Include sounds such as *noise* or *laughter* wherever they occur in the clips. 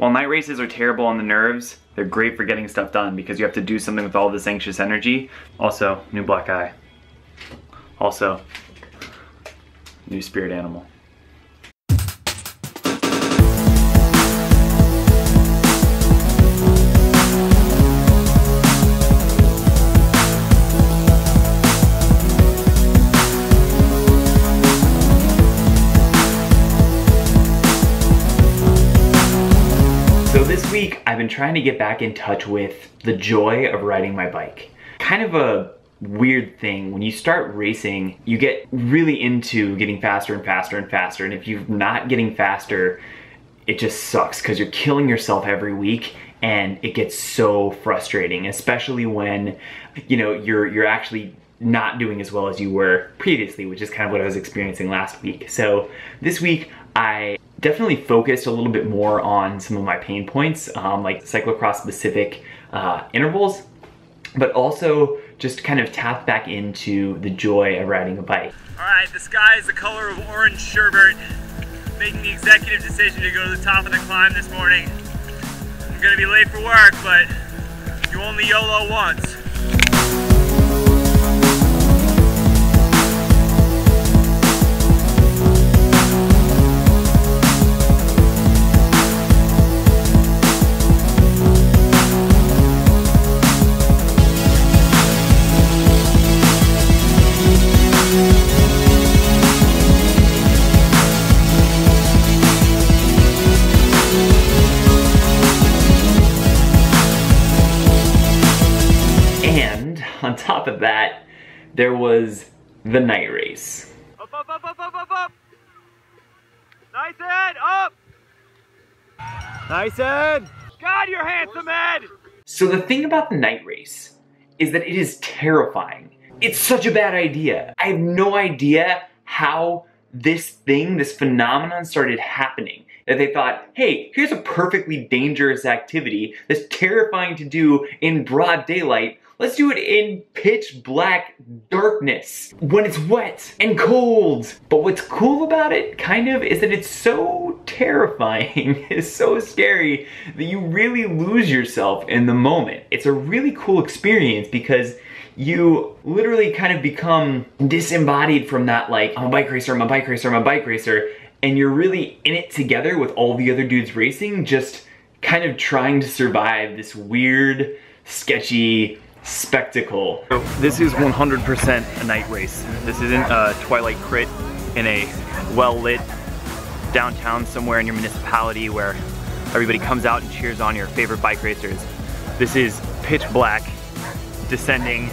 While night races are terrible on the nerves, they're great for getting stuff done because you have to do something with all this anxious energy. Also, new black eye. Also, new spirit animal. This week, I've been trying to get back in touch with the joy of riding my bike. Kind of a weird thing. When you start racing, you get really into getting faster and faster and faster. And if you're not getting faster, it just sucks because you're killing yourself every week and it gets so frustrating, especially when, you know, you're you're actually not doing as well as you were previously, which is kind of what I was experiencing last week. So this week, I definitely focused a little bit more on some of my pain points, um, like cyclocross specific uh, intervals, but also just kind of tap back into the joy of riding a bike. All right, the sky is the color of orange sherbet. Making the executive decision to go to the top of the climb this morning. I'm gonna be late for work, but you only YOLO once. *laughs* on top of that, there was the night race. Up, up, up, up, up, up, up. Nice Ed, up. Nice Ed. God, you're handsome, Ed. So the thing about the night race is that it is terrifying. It's such a bad idea. I have no idea how this thing, this phenomenon started happening. That they thought, hey, here's a perfectly dangerous activity that's terrifying to do in broad daylight. Let's do it in pitch black darkness when it's wet and cold. But what's cool about it, kind of, is that it's so terrifying, *laughs* it's so scary that you really lose yourself in the moment. It's a really cool experience because you literally kind of become disembodied from that like I'm a bike racer, I'm a bike racer, I'm a bike racer, and you're really in it together with all the other dudes racing, just kind of trying to survive this weird, sketchy spectacle. So this is 100% a night race. This isn't a twilight crit in a well-lit downtown somewhere in your municipality where everybody comes out and cheers on your favorite bike racers. This is pitch black, descending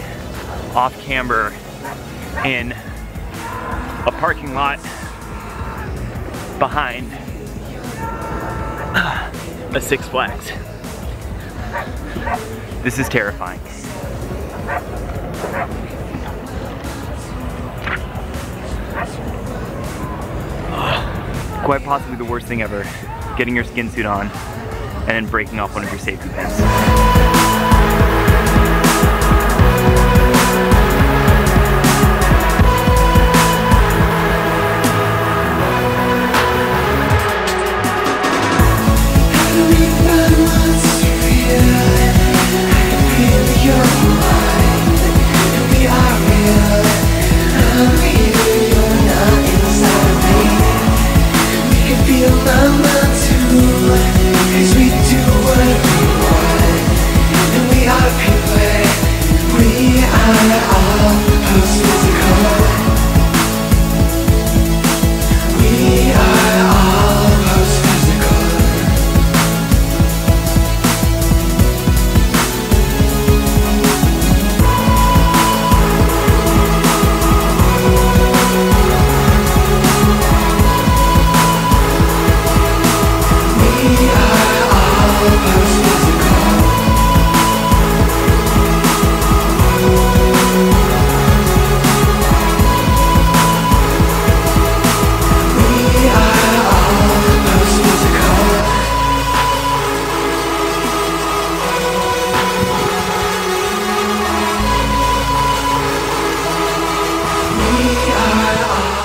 off camber in a parking lot behind a Six Flags. This is terrifying. Quite possibly the worst thing ever, getting your skin suit on and then breaking off one of your safety pins.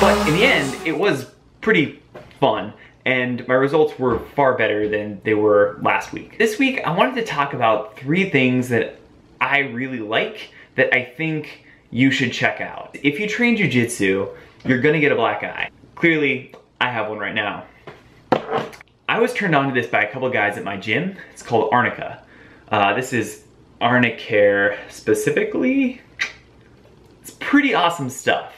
But in the end, it was pretty fun. and my results were far better than they were last week. This week, I wanted to talk about three things that I really like that I think you should check out. If you train jujitsu, you're gonna get a black eye. Clearly, I have one right now. I was turned on to this by a couple guys at my gym. It's called Arnica. Uh, this is Arnicare specifically. It's pretty awesome stuff.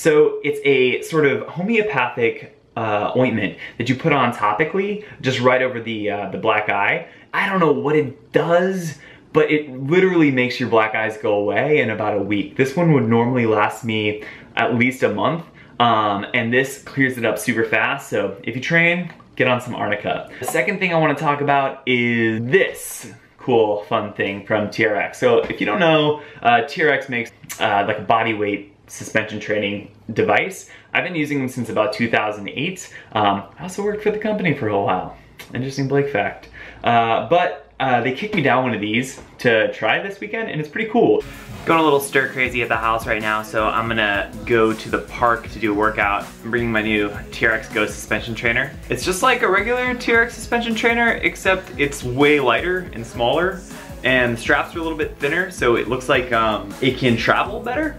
So it's a sort of homeopathic uh, ointment that you put on topically, just right over the, uh, the black eye. I don't know what it does, but it literally makes your black eyes go away in about a week. This one would normally last me at least a month, um, and this clears it up super fast. So if you train, get on some Arnica. The second thing I wanna talk about is this cool, fun thing from TRX. So if you don't know, uh, TRX makes uh, like a body weight suspension training device. I've been using them since about 2008. Um, I also worked for the company for a while. Interesting Blake fact. Uh, but uh, they kicked me down one of these to try this weekend and it's pretty cool. Going a little stir crazy at the house right now, so I'm gonna go to the park to do a workout. I'm bringing my new TRX Go suspension trainer. It's just like a regular TRX suspension trainer, except it's way lighter and smaller, and the straps are a little bit thinner, so it looks like um, it can travel better.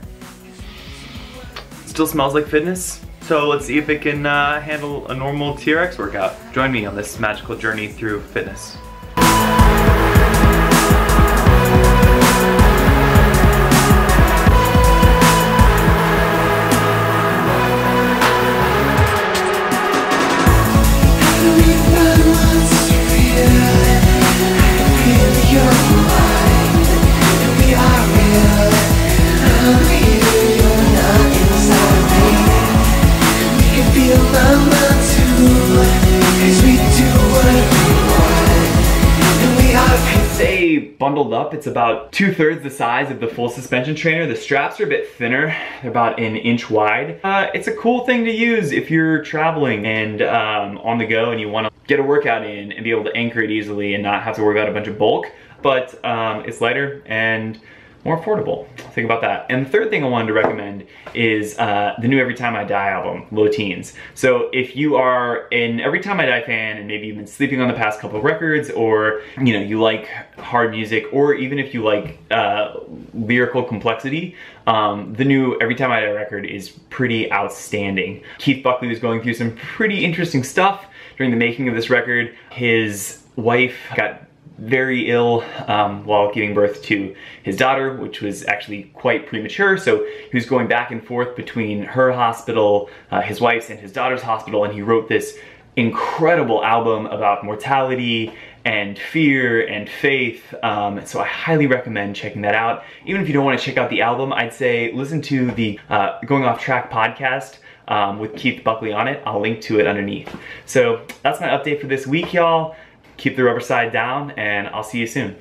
Still smells like fitness. So let's see if it can uh, handle a normal TRX workout. Join me on this magical journey through fitness. Bundled up. It's about two thirds the size of the full suspension trainer. The straps are a bit thinner. They're about an inch wide. Uh, it's a cool thing to use if you're traveling and um, on the go and you wanna get a workout in and be able to anchor it easily and not have to worry about a bunch of bulk. But um, it's lighter and more affordable. Think about that. And the third thing I wanted to recommend is uh, the new Every Time I Die album, Low Teens. So if you are an Every Time I Die fan and maybe you've been sleeping on the past couple of records or you know you like hard music or even if you like uh, lyrical complexity, um, the new Every Time I Die record is pretty outstanding. Keith Buckley was going through some pretty interesting stuff during the making of this record. His wife got very ill um, while giving birth to his daughter, which was actually quite premature. So he was going back and forth between her hospital, uh, his wife's, and his daughter's hospital, and he wrote this incredible album about mortality and fear and faith. Um, so I highly recommend checking that out. Even if you don't want to check out the album, I'd say listen to the uh, Going Off Track podcast. Um, with Keith Buckley on it. I'll link to it underneath. So that's my update for this week, y'all keep the rubber side down, and I'll see you soon.